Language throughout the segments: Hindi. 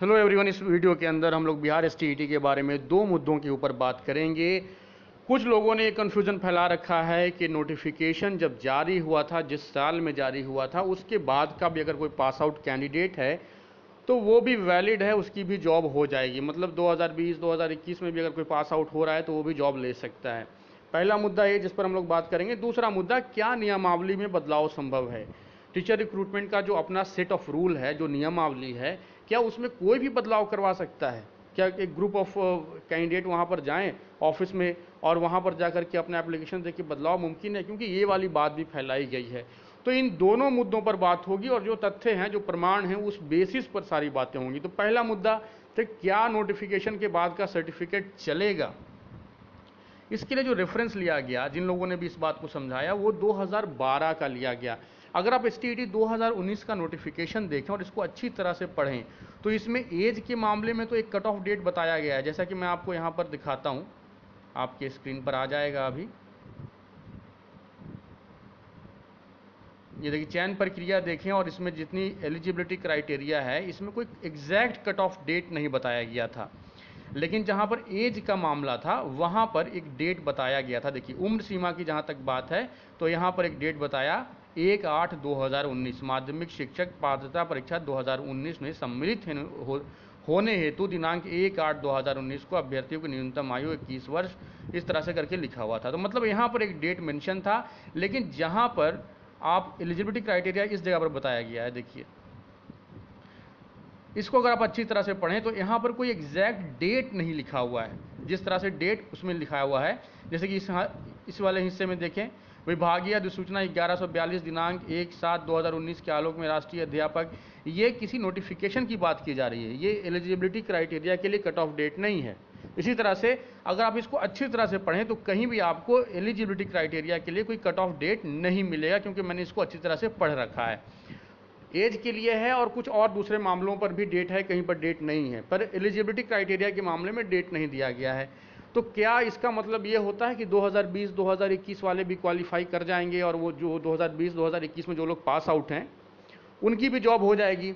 हेलो एवरीवन इस वीडियो के अंदर हम लोग बिहार एस के बारे में दो मुद्दों के ऊपर बात करेंगे। कुछ लोगों ने ये कन्फ्यूज़न फैला रखा है कि नोटिफिकेशन जब जारी हुआ था, जिस साल में जारी हुआ था, उसके बाद का भी अगर कोई पास आउट कैंडिडेट है तो वो भी वैलिड है, उसकी भी जॉब हो जाएगी। मतलब 2020 2021 में भी अगर कोई पास आउट हो रहा है तो वो भी जॉब ले सकता है। पहला मुद्दा ये, जिस पर हम लोग बात करेंगे। दूसरा मुद्दा, क्या नियमावली में बदलाव संभव है? टीचर रिक्रूटमेंट का जो अपना सेट ऑफ़ रूल है, जो नियमावली है क्या उसमें कोई भी बदलाव करवा सकता है? क्या एक ग्रुप ऑफ़ कैंडिडेट वहाँ पर जाएँ ऑफ़िस में, और वहाँ पर जाकर के अपना एप्लीकेशन देखिए बदलाव मुमकिन है, क्योंकि ये वाली बात भी फैलाई गई है। तो इन दोनों मुद्दों पर बात होगी, और जो तथ्य हैं, जो प्रमाण हैं, उस बेसिस पर सारी बातें होंगी। तो पहला मुद्दा तो क्या नोटिफिकेशन के बाद का सर्टिफिकेट चलेगा? इसके लिए जो रेफरेंस लिया गया, जिन लोगों ने भी इस बात को समझाया, वो 2012 का लिया गया। अगर आप एस टी 2019 का नोटिफिकेशन देखें और इसको अच्छी तरह से पढ़ें तो इसमें एज के मामले में तो एक कट ऑफ़ डेट बताया गया है। जैसा कि मैं आपको यहाँ पर दिखाता हूँ, आपके स्क्रीन पर आ जाएगा अभी। ये देखिए, चयन प्रक्रिया देखें और इसमें जितनी एलिजिबिलिटी क्राइटेरिया है, इसमें कोई एग्जैक्ट कट ऑफ़ डेट नहीं बताया गया था। लेकिन जहाँ पर एज का मामला था, वहाँ पर एक डेट बताया गया था। देखिए, उम्र सीमा की जहाँ तक बात है तो यहाँ पर एक डेट बताया एक आठ दो हज़ार उन्नीस माध्यमिक शिक्षक पात्रता परीक्षा 2019 में सम्मिलित हो, होने हेतु दिनांक एक आठ दो हज़ार उन्नीस को अभ्यर्थियों की न्यूनतम आयु इक्कीस वर्ष इस तरह से करके लिखा हुआ था। तो मतलब यहाँ पर एक डेट मेंशन था लेकिन जहाँ पर आप एलिजिबिलिटी क्राइटेरिया इस जगह पर बताया गया है देखिए। इसको अगर आप अच्छी तरह से पढ़ें तो यहाँ पर कोई एग्जैक्ट डेट नहीं लिखा हुआ है। जिस तरह से डेट उसमें लिखा हुआ है जैसे कि इस इस वाले हिस्से में देखें विभागीय अधिसूचना ग्यारह दिनांक एक सात दो के आलोक में राष्ट्रीय अध्यापक। ये किसी नोटिफिकेशन की बात की जा रही है। ये एलिजिबिलिटी क्राइटेरिया के लिए कट ऑफ़ डेट नहीं है। इसी तरह से अगर आप इसको अच्छी तरह से पढ़ें तो कहीं भी आपको एलिजिबिलिटी क्राइटेरिया के लिए कोई कट ऑफ़ डेट नहीं मिलेगा, क्योंकि मैंने इसको अच्छी तरह से पढ़ रखा है। एज के लिए है और कुछ और दूसरे मामलों पर भी डेट है, कहीं पर डेट नहीं है। पर एलिजिबिलिटी क्राइटेरिया के मामले में डेट नहीं दिया गया है। तो क्या इसका मतलब ये होता है कि 2020-2021 वाले भी क्वालिफाई कर जाएँगे और वो जो 2020-2021 में जो लोग पास आउट हैं उनकी भी जॉब हो जाएगी।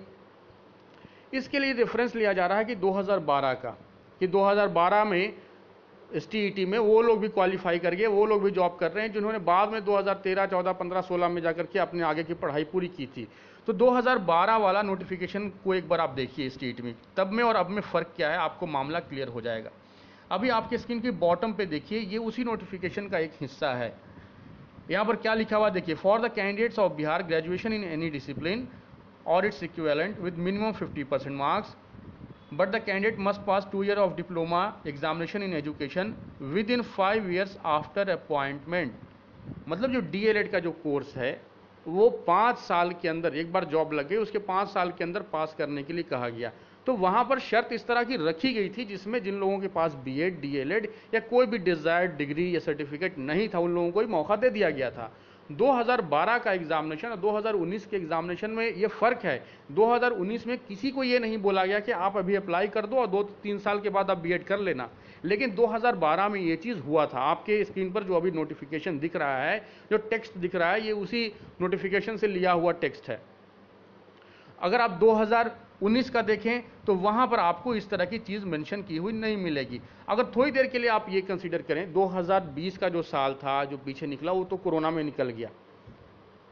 इसके लिए रेफरेंस लिया जा रहा है कि 2012 का कि 2012 में एस e में वो लोग भी क्वालिफाई कर गए वो लोग भी जॉब कर रहे हैं जिन्होंने बाद में 2013, 14, 15, 16 में जाकर के अपने आगे की पढ़ाई पूरी की थी। तो 2012 वाला नोटिफिकेशन को एक बार आप देखिए एस e में तब में और अब में फ़र्क क्या है आपको मामला क्लियर हो जाएगा। अभी आपके स्क्रीन की बॉटम पे देखिए, ये उसी नोटिफिकेशन का एक हिस्सा है। यहाँ पर क्या लिखा हुआ देखिए for the candidates of Bihar graduation in any discipline और it's equivalent with minimum 50 percent marks but the candidate must pass two year of diploma examination in education within five years after appointment मतलब जो डी का जो कोर्स है, वो पाँच साल के अंदर, एक बार जॉब लग गई, उसके पाँच साल के अंदर पास करने के लिए कहा गया। तो वहाँ पर शर्त इस तरह की रखी गई थी जिसमें जिन लोगों के पास बी एड डी या कोई भी डिज़ायर्ड डिग्री या सर्टिफिकेट नहीं था, उन लोगों को ही मौका दे दिया गया था। 2012 का एग्जामिनेशन और 2019 के एग्जामिनेशन में ये फ़र्क है। 2019 में किसी को ये नहीं बोला गया कि आप अभी अप्लाई कर दो और दो तीन साल के बाद आप बीएड कर लेना। लेकिन 2012 में ये चीज़ हुआ था। आपके स्क्रीन पर जो अभी नोटिफिकेशन दिख रहा है, जो टेक्स्ट दिख रहा है, ये उसी नोटिफिकेशन से लिया हुआ टेक्स्ट है। अगर आप 2019 का देखें तो वहाँ पर आपको इस तरह की चीज़ मेंशन की हुई नहीं मिलेगी। अगर थोड़ी देर के लिए आप ये कंसीडर करें 2020 का जो साल था, जो पीछे निकला, वो तो कोरोना में निकल गया।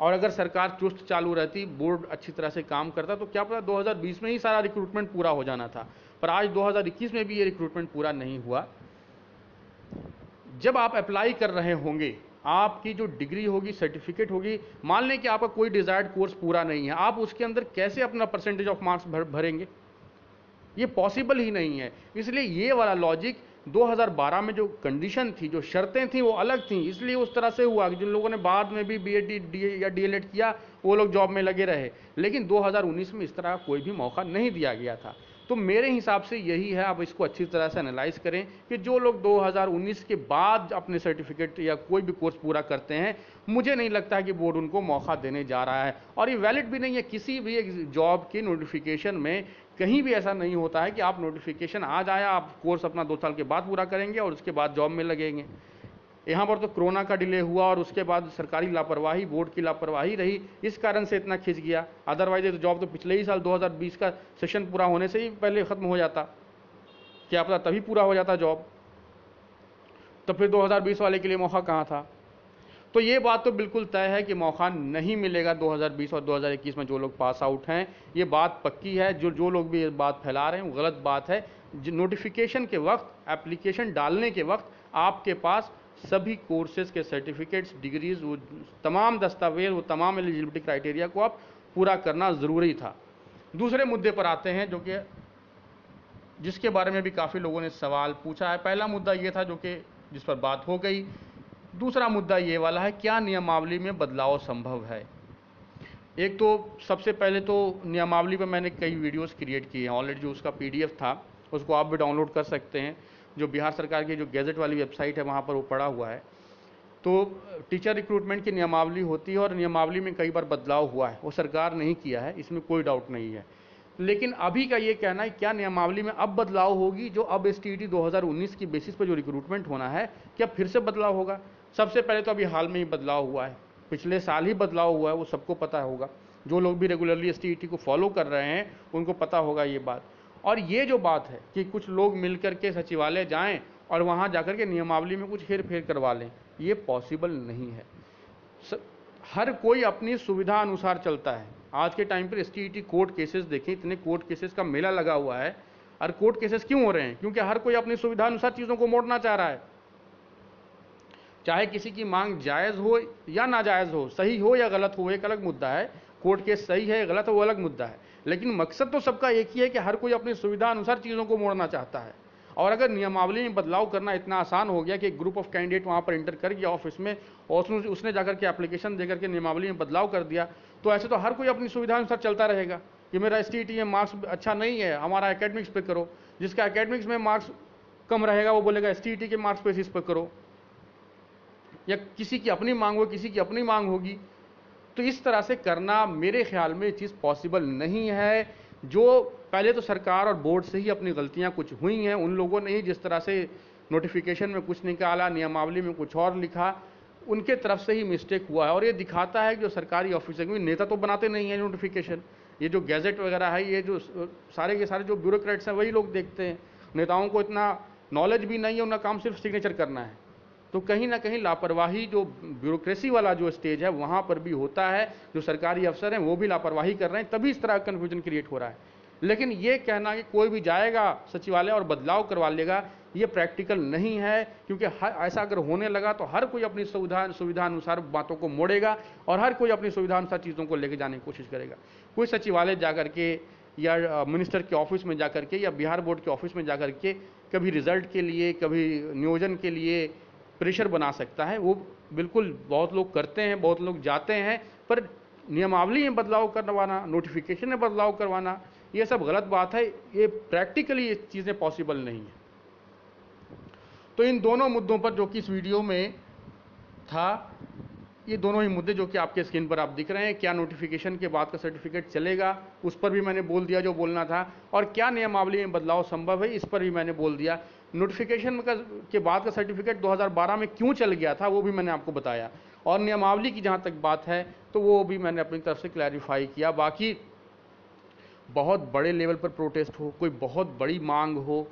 और अगर सरकार चुस्त चालू रहती, बोर्ड अच्छी तरह से काम करता तो क्या पता 2020 में ही सारा रिक्रूटमेंट पूरा हो जाना था। पर आज 2021 में भी ये रिक्रूटमेंट पूरा नहीं हुआ। जब आप अप्लाई कर रहे होंगे आपकी जो डिग्री होगी सर्टिफिकेट होगी, मान लें कि आपका कोई डिज़ायर्ड कोर्स पूरा नहीं है, आप उसके अंदर कैसे अपना परसेंटेज ऑफ़ मार्क्स भर, भरेंगे? ये पॉसिबल ही नहीं है। इसलिए ये वाला लॉजिक 2012 में जो कंडीशन थी, जो शर्तें थी, वो अलग थी। इसलिए उस तरह से हुआ जिन लोगों ने बाद में भी बी एड या डी किया, वो लोग जॉब में लगे रहे। लेकिन 2019 में इस तरह का कोई भी मौका नहीं दिया गया था। तो मेरे हिसाब से यही है, आप इसको अच्छी तरह से एनालाइज करें कि जो लोग 2019 के बाद अपने सर्टिफिकेट या कोई भी कोर्स पूरा करते हैं, मुझे नहीं लगता है कि बोर्ड उनको मौका देने जा रहा है। और ये वैलिड भी नहीं है, किसी भी एक जॉब के नोटिफिकेशन में कहीं भी ऐसा नहीं होता है कि आप नोटिफिकेशन आ जाए आप कोर्स अपना दो साल के बाद पूरा करेंगे और उसके बाद जॉब में लगेंगे। यहाँ पर तो कोरोना का डिले हुआ और उसके बाद सरकारी लापरवाही, बोर्ड की लापरवाही रही, इस कारण से इतना खिंच गया। अदरवाइज़ तो जॉब तो पिछले ही साल 2020 का सेशन पूरा होने से ही पहले ख़त्म हो जाता। क्या पता तभी पूरा हो जाता जॉब तो फिर 2020 वाले के लिए मौका कहाँ था? तो ये बात तो बिल्कुल तय है कि मौका नहीं मिलेगा 2020 और 2021 में जो लोग पास आउट हैं। ये बात पक्की है, जो जो लोग भी ये बात फैला रहे हैं गलत बात है। नोटिफिकेशन के वक्त एप्लीकेशन डालने के वक्त आपके पास सभी कोर्सेज के सर्टिफिकेट्स डिग्रीज वो तमाम दस्तावेज़, वो तमाम एलिजिबिलिटी क्राइटेरिया को आप पूरा करना ज़रूरी था। दूसरे मुद्दे पर आते हैं जो कि जिसके बारे में भी काफ़ी लोगों ने सवाल पूछा है। पहला मुद्दा ये था जो कि जिस पर बात हो गई। दूसरा मुद्दा ये वाला है, क्या नियमावली में बदलाव संभव है? एक तो सबसे पहले तो नियमावली पर मैंने कई वीडियोस क्रिएट किए हैं। ऑलरेडी जो उसका पीडीएफ था, उसको आप भी डाउनलोड कर सकते हैं। जो बिहार सरकार की जो गैजेट वाली वेबसाइट है, वहाँ पर वो पड़ा हुआ है। तो टीचर रिक्रूटमेंट की नियमावली होती है और नियमावली में कई बार बदलाव हुआ है। वो सरकार नहीं किया है, इसमें कोई डाउट नहीं है। लेकिन अभी का ये कहना है, क्या नियमावली में अब बदलाव होगी, जो अब एस टी 2019 की बेसिस पर जो रिक्रूटमेंट होना है, क्या फिर से बदलाव होगा? सबसे पहले तो अभी हाल में ही बदलाव हुआ है। पिछले साल ही बदलाव हुआ है, वो सबको पता होगा। जो लोग भी रेगुलरली एस को फॉलो कर रहे हैं, उनको पता होगा ये बात। और ये जो बात है कि कुछ लोग मिलकर के सचिवालय जाएँ और वहाँ जाकर के नियमावली में कुछ हेर फेर करवा लें, ये पॉसिबल नहीं है। हर कोई अपनी सुविधा अनुसार चलता है। आज के टाइम पर एसटीटी कोर्ट केसेस देखें, इतने कोर्ट केसेस का मेला लगा हुआ है और कोर्ट केसेस क्यों हो रहे हैं? क्योंकि हर कोई अपनी सुविधा अनुसार चीज़ों को मोड़ना चाह रहा है। चाहे किसी की मांग जायज़ हो या नाजायज़ हो, सही हो या गलत हो, एक अलग मुद्दा है। कोर्ट केस सही है गलत है, वो अलग मुद्दा है। लेकिन मकसद तो सबका एक ही है कि हर कोई अपनी सुविधा अनुसार चीज़ों को मोड़ना चाहता है। और अगर नियमावली में बदलाव करना इतना आसान हो गया कि एक ग्रुप ऑफ़ कैंडिडेट वहाँ पर इंटर कर गया ऑफ़िस में और उसने जाकर के एप्लीकेशन देकर के नियमावली में बदलाव कर दिया तो ऐसे तो हर कोई अपनी सुविधा अनुसार चलता रहेगा कि मेरा एस टी मार्क्स अच्छा नहीं है, हमारा एकेडमिक्स पे करो। जिसका एकेडमिक्स में मार्क्स कम रहेगा, वो बोलेगा एस के मार्क्स बेसिस पर करो। या किसी की अपनी मांग हो, किसी की अपनी मांग होगी तो इस तरह से करना मेरे ख्याल में चीज़ पॉसिबल नहीं है। जो पहले तो सरकार और बोर्ड से ही अपनी गलतियाँ कुछ हुई हैं, उन लोगों ने ही जिस तरह से नोटिफिकेशन में कुछ निकाला नियमावली में कुछ और लिखा, उनके तरफ़ से ही मिस्टेक हुआ है। और ये दिखाता है कि जो सरकारी ऑफिसर क्योंकि नेता तो बनाते नहीं हैं नोटिफिकेशन ये जो गैजेट वगैरह है, ये जो सारे के सारे जो ब्यूरोक्रेट्स हैं, वही लोग देखते हैं। नेताओं को इतना नॉलेज भी नहीं है उनका काम सिर्फ़ सिग्नेचर करना है। तो कहीं ना कहीं लापरवाही जो ब्यूरोक्रेसी वाला जो स्टेज है, वहाँ पर भी होता है। जो सरकारी अफसर हैं, वो भी लापरवाही कर रहे हैं, तभी इस तरह का कन्फ्यूज़न क्रिएट हो रहा है। लेकिन ये कहना कि कोई भी जाएगा सचिवालय और बदलाव करवा लेगा, ये प्रैक्टिकल नहीं है, क्योंकि हर, ऐसा अगर होने लगा तो हर कोई अपनी सुविधा सुविधा अनुसार बातों को मोड़ेगा और हर कोई अपनी सुविधा अनुसार चीज़ों को लेकर जाने की कोशिश करेगा। कोई सचिवालय जाकर के या मिनिस्टर के ऑफ़िस में जाकर के या बिहार बोर्ड के ऑफ़िस में जाकर के कभी रिज़ल्ट के लिए, कभी नियोजन के लिए प्रेशर बना सकता है। वो बिल्कुल बहुत लोग करते हैं, बहुत लोग जाते हैं, पर नियमावली में बदलाव करवाना नोटिफिकेशन में बदलाव करवाना, ये सब गलत बात है। ये प्रैक्टिकली ये चीज़ें पॉसिबल नहीं है। तो इन दोनों मुद्दों पर जो कि इस वीडियो में था ये दोनों ही मुद्दे जो कि आपके स्क्रीन पर आप दिख रहे हैं, क्या नोटिफिकेशन के बाद का सर्टिफिकेट चलेगा, उस पर भी मैंने बोल दिया जो बोलना था, और क्या नियमावली में बदलाव संभव है, इस पर भी मैंने बोल दिया। नोटिफिकेशन का के बाद का सर्टिफिकेट 2012 में क्यों चल गया था, वो भी मैंने आपको बताया। और नियमावली की जहाँ तक बात है तो वो भी मैंने अपनी तरफ़ से क्लैरिफाई किया। बाकी बहुत बड़े लेवल पर प्रोटेस्ट हो, कोई बहुत बड़ी मांग हो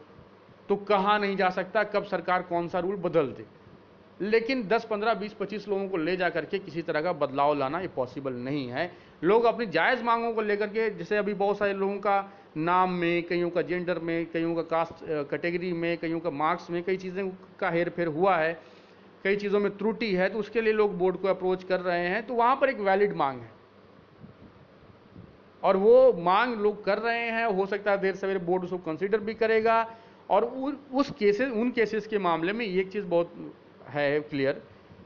तो कहाँ नहीं जा सकता कब सरकार कौन सा रूल बदल दे। लेकिन 10, 15, 20, 25 लोगों को ले जा करके किसी तरह का बदलाव लाना ये पॉसिबल नहीं है। लोग अपनी जायज़ मांगों को लेकर के जैसे अभी बहुत सारे लोगों का नाम में कईयों का जेंडर में कईयों का कास्ट कैटेगरी में कईयों का मार्क्स में कई चीज़ें का हेर फेर हुआ है कई चीज़ों में त्रुटि है तो उसके लिए लोग बोर्ड को अप्रोच कर रहे हैं तो वहाँ पर एक वैलिड मांग है। और वो मांग लोग कर रहे हैं हो सकता है देर सवेरे बोर्ड उसको कंसिडर भी करेगा और उस केसेस उन केसेस के मामले में एक चीज़ बहुत है क्लियर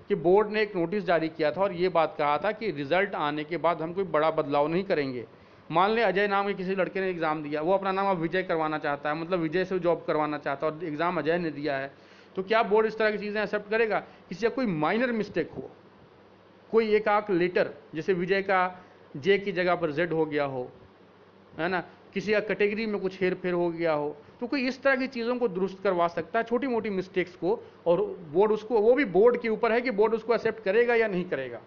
कि बोर्ड ने एक नोटिस जारी किया था और ये बात कहा था कि रिज़ल्ट आने के बाद हम कोई बड़ा बदलाव नहीं करेंगे। मान लें अजय नाम के किसी लड़के ने एग्ज़ाम दिया, वो अपना नाम अब विजय करवाना चाहता है मतलब विजय से जॉब करवाना चाहता है और एग्ज़ाम अजय ने दिया है तो क्या बोर्ड इस तरह की चीज़ें एक्सेप्ट करेगा? किसी का कोई माइनर मिस्टेक हो, कोई एक आख लेटर जैसे विजय का जे की जगह पर जेड हो गया हो, है ना? किसी का कैटेगरी में कुछ हेर फेर हो गया हो तो कोई इस तरह की चीज़ों को दुरुस्त करवा सकता है छोटी मोटी मिस्टेक्स को, और बोर्ड उसको, वो भी बोर्ड के ऊपर है कि बोर्ड उसको एक्सेप्ट करेगा या नहीं करेगा।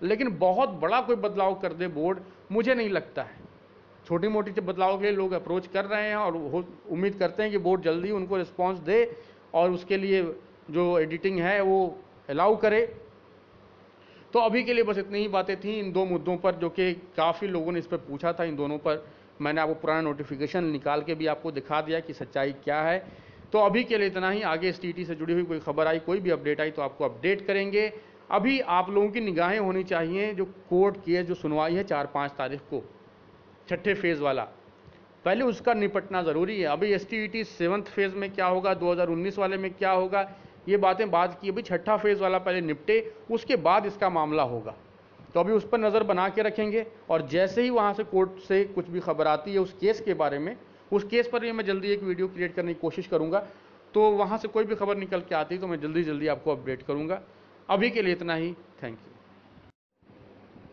लेकिन बहुत बड़ा कोई बदलाव कर दे बोर्ड मुझे नहीं लगता है। छोटी मोटी बदलाव के लिए लोग अप्रोच कर रहे हैं और उम्मीद करते हैं कि बोर्ड जल्दी उनको रिस्पॉन्स दे और उसके लिए जो एडिटिंग है वो अलाउ करे। तो अभी के लिए बस इतनी ही बातें थी इन दो मुद्दों पर, जो कि काफ़ी लोगों ने इस पर पूछा था इन दोनों पर। मैंने आपको पुराना नोटिफिकेशन निकाल के भी आपको दिखा दिया कि सच्चाई क्या है। तो अभी के लिए इतना ही। आगे एस से जुड़ी हुई कोई खबर आई, कोई भी अपडेट आई तो आपको अपडेट करेंगे। अभी आप लोगों की निगाहें होनी चाहिए, जो कोर्ट की जो सुनवाई है चार पाँच तारीख को, छठे फ़ेज़ वाला। पहले उसका निपटना ज़रूरी है। अभी एस टी सेवन्थ फ़ेज़ में क्या होगा 2019 वाले में क्या होगा, ये बातें बात की। अभी छठा फ़ेज़ वाला पहले निपटे, उसके बाद इसका मामला होगा। तो अभी उस पर नज़र बना के रखेंगे। और जैसे ही वहाँ से कोर्ट से कुछ भी खबर आती है उस केस के बारे में, उस केस पर भी मैं जल्दी एक वीडियो क्रिएट करने की कोशिश करूँगा। तो वहाँ से कोई भी खबर निकल के आती है तो मैं जल्दी जल्दी आपको अपडेट करूँगा। अभी के लिए इतना ही। Thank you.